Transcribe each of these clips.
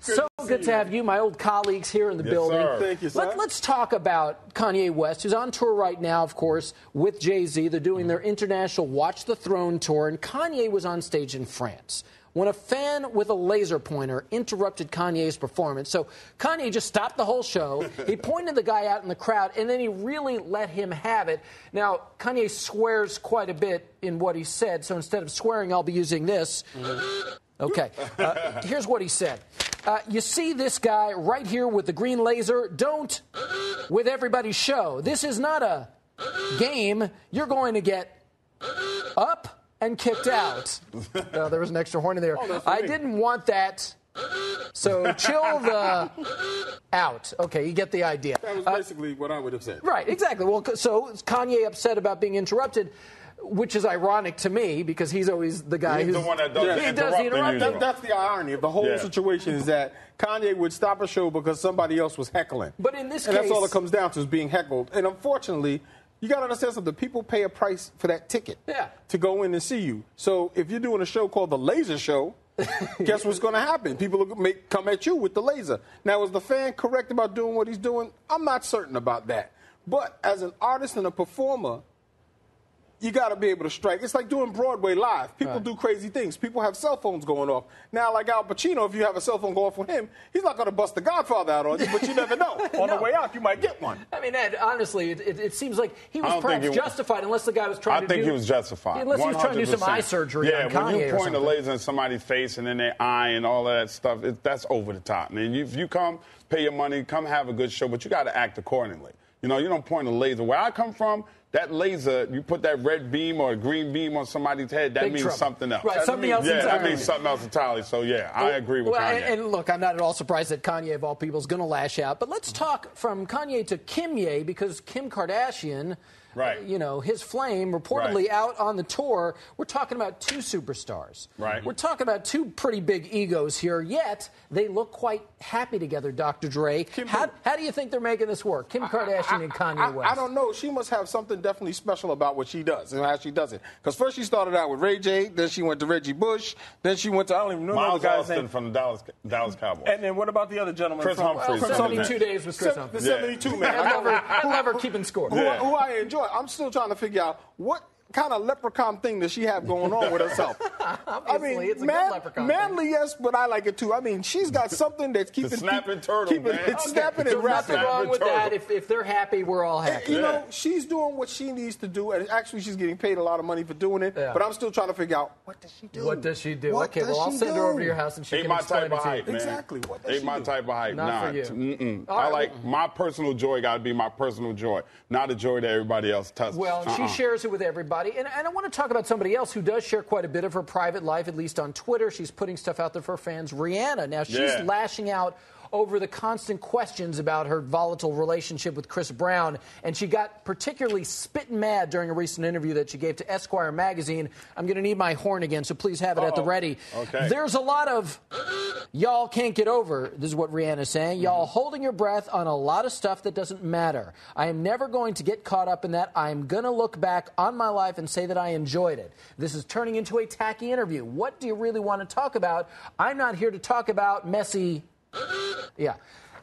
so good to have you, my old colleagues here in the Yes, building. sir. Thank you, sir. Let, us talk about Kanye West, who's on tour right now, of course, with Jay Z. They're doing their international Watch the Throne tour, and Kanye was on stage in France. When a fan with a laser pointer interrupted Kanye's performance, so Kanye just stopped the whole show. He pointed the guy out in the crowd, and then he really let him have it. Now, Kanye swears quite a bit in what he said, so instead of swearing, I'll be using this. Okay. Uh, here's what he said. Uh, you see this guy right here with the green laser? Don't with everybody's show. This is not a game. You're going to get up and kicked out. Uh, there was an extra horn in there. I didn't want that. So chill the out. Okay, you get the idea. That was Uh, basically what I would have said. Right, exactly. Well, so is Kanye upset about being interrupted, which is ironic to me because he's always the guy He's who's the one that does Yeah. He does the interrupting interrupt- That, that's the irony of the whole Yeah. situation is that Kanye would stop a show because somebody else was heckling. But in this and that's all case- it comes down to is being heckled. And unfortunately, you got to understand something. People pay a price for that ticket Yeah. to go in and see you. So if you're doing a show called The Laser Show, guess what's going to happen? People will make, come at you with the laser. Now, is the fan correct about doing what he's doing? I'm not certain about that. But as an artist and a performer, you got to be able to strike. It's like doing Broadway live. People Right. do crazy things. People have cell phones going off. Now, like Al Pacino, if you have a cell phone go off with him, he's not going to bust the Godfather out on you, but you never know. On No. the way out, you might get one. I mean, Ed, honestly, it, it, it seems like he was don't perhaps he- justified, unless the guy was trying to I think do. he was justified. Unless he was trying to do some eye surgery yeah, on when Kanye you point a laser in somebody's face and then their eye and all of that stuff, it, that's over the top. Man, you, if you come, pay your money, come have a good show, but you got to act accordingly. You know, you don't point a laser. Where I come from, that laser, you put that red beam or a green beam on somebody's head, that Big means trouble. something else. Right, That something means- else Yeah, that entirely. means something else entirely. So, yeah, I agree with well, Kanye. And, and look, I'm not at all surprised that Kanye, of all people, is going to lash out. But let's talk from Kanye to Kim Ye because Kim Kardashian, Right. you know, his flame reportedly Right. out on the tour. We're talking about two superstars. Right. We're talking about two pretty big egos here. Yet they look quite happy together, Dr. Dre. Kim- How, how do you think they're making this work? Kim Kardashian and Kanye I, West. I don't know. She must have something definitely special about what she does and how she does it. Because first she started out with Ray J, then she went to Reggie Bush, then she went to I don't even know Miles the guy's Austin name. from the Dallas, Dallas Cowboys. And then what about the other gentleman? Kris from, Humphries. from Well, 72 days with Kris Se- Humphries. The Yeah. 72 man. He'll never, he'll never keeping score. who, who I enjoy. I'm still trying to figure out what kind of leprechaun thing does she have going on with herself. I mean, it's a good man- leprechaun manly, yes, but I like it too. I mean, she's got something that's keeping snapping keep- turtle, keeping man. it Okay. snapping There's and nothing wrong with Turtle. that. If, if they're happy, we're all happy. You Yeah. know, she's doing what she needs to do, and actually, she's getting paid a lot of money for doing it. Yeah. But I'm still trying to figure out what does she do? What does she do? What okay, well, I'll she send her over to your house and she Ain't can my explain type it of to you. hype, man. Exactly. What does Ain't she my do? type of hype. Not nah. for you. Mm-mm. I like my personal joy. Got to be my personal joy, not a joy that everybody else touches. Well, Uh-uh. she shares it with everybody. And, and I want to talk about somebody else who does share quite a bit of her private life, at least on Twitter. She's putting stuff out there for her fans. Rihanna. Now, she's Yeah. lashing out over the constant questions about her volatile relationship with Chris Brown. And she got particularly spit mad during a recent interview that she gave to Esquire magazine. I'm going to need my horn again, so please have it at the ready. Okay. There's a lot of y'all can't get over. This is what Rihanna's saying. Y'all Mm-hmm. holding your breath on a lot of stuff that doesn't matter. I am never going to get caught up in that. I'm going to look back on my life and say that I enjoyed it. This is turning into a tacky interview. What do you really want to talk about? I'm not here to talk about messy. Yeah.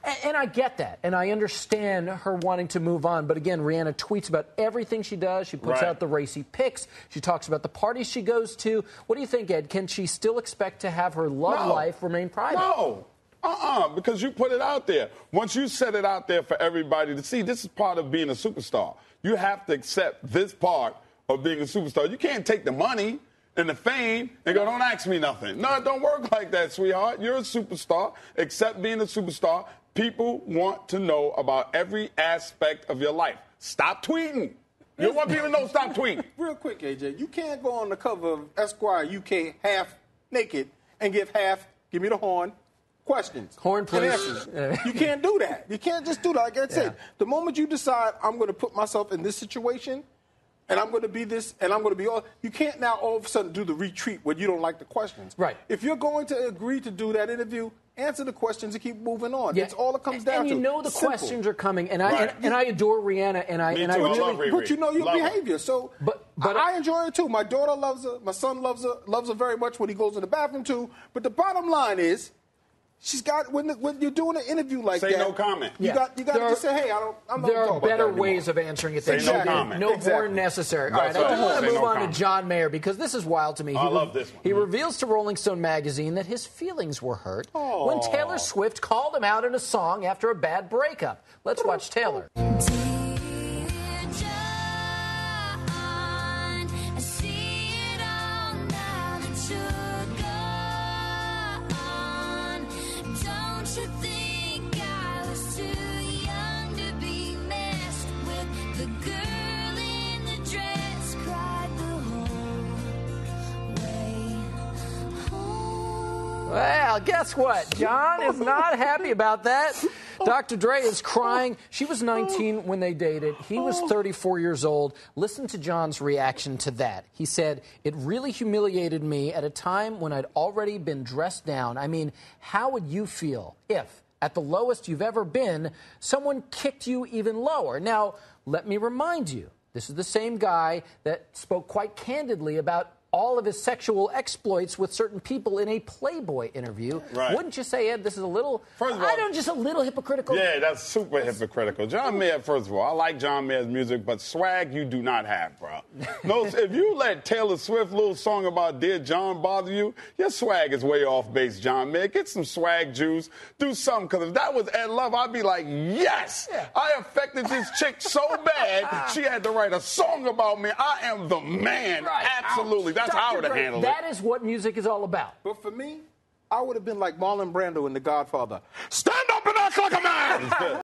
And, and I get that, and I understand her wanting to move on. But again, Rihanna tweets about everything she does. She puts Right. out the racy pics. She talks about the parties she goes to. What do you think, Ed? Can she still expect to have her love No. life remain private? No. Uh-uh, because you put it out there. Once you set it out there for everybody to see, this is part of being a superstar. You have to accept this part of being a superstar. You can't take the money and the fame and go, don't ask me nothing. No, it don't work like that, sweetheart. You're a superstar. Except being a superstar. People want to know about every aspect of your life. Stop tweeting. You want people to know, stop tweeting. Real quick, AJ, you can't go on the cover of Esquire UK half naked and give half, give me the horn, questions. Horn, and you can't do that. You can't just do that. Like I said, Yeah. the moment you decide I'm going to put myself in this situation and I'm going to be this and I'm going to be all, you can't now all of a sudden do the retreat when you don't like the questions. Right. If you're going to agree to do that interview, answer the questions and keep moving on. Yeah. That's all it comes down to. and to. you know the Simple. questions are coming, and I Right. and, and I adore Rihanna, and I Me and too. I I really love But you know your Love her. behavior. So But- but- I, I enjoy it too. My daughter loves her. My son loves her. Loves her very much when he goes in the bathroom too. But the bottom line is, She's got when the, when you're doing an interview like Say that. Say no comment. You Yeah. got you got to just are- say, hey, I don't. I'm not There are talk about better that ways of answering it Say than no she comment. No Exactly. more necessary. All right, That's I do right. want to move no on comment. to John Mayer because this is wild to me. I He love this one. He reveals to Rolling Stone magazine that his feelings were hurt when Taylor Swift called him out in a song after a bad breakup. Let's watch Taylor. Guess what? John is not happy about that. Dr. Dre is crying. She was 19 when they dated. He was 34 years old. Listen to John's reaction to that. He said, It really humiliated me at a time when I'd already been dressed down. I mean, how would you feel if, at the lowest you've ever been, someone kicked you even lower? Now, let me remind you this is the same guy that spoke quite candidly about all of his sexual exploits with certain people in a Playboy interview. Right. Wouldn't you say, Ed, this is a little, First of all- I don't, just a little hypocritical? Yeah, that's super hypocritical. John Mayer, first of all, I like John Mayer's music, but swag you do not have, bro. No, if you let Taylor Swift little song about Dear John bother you, your swag is way off base, John Mayer. Get some swag juice, do something, because if that was Ed Love, I'd be like, yes, Yeah. I affected this chick so bad, she had to write a song about me. I am the man. Right. Absolutely. That's Dr. how I would have Dre, handled it. That is what music is all about. But for me, I would have been like Marlon Brando in The Godfather. Stand up and act like a man.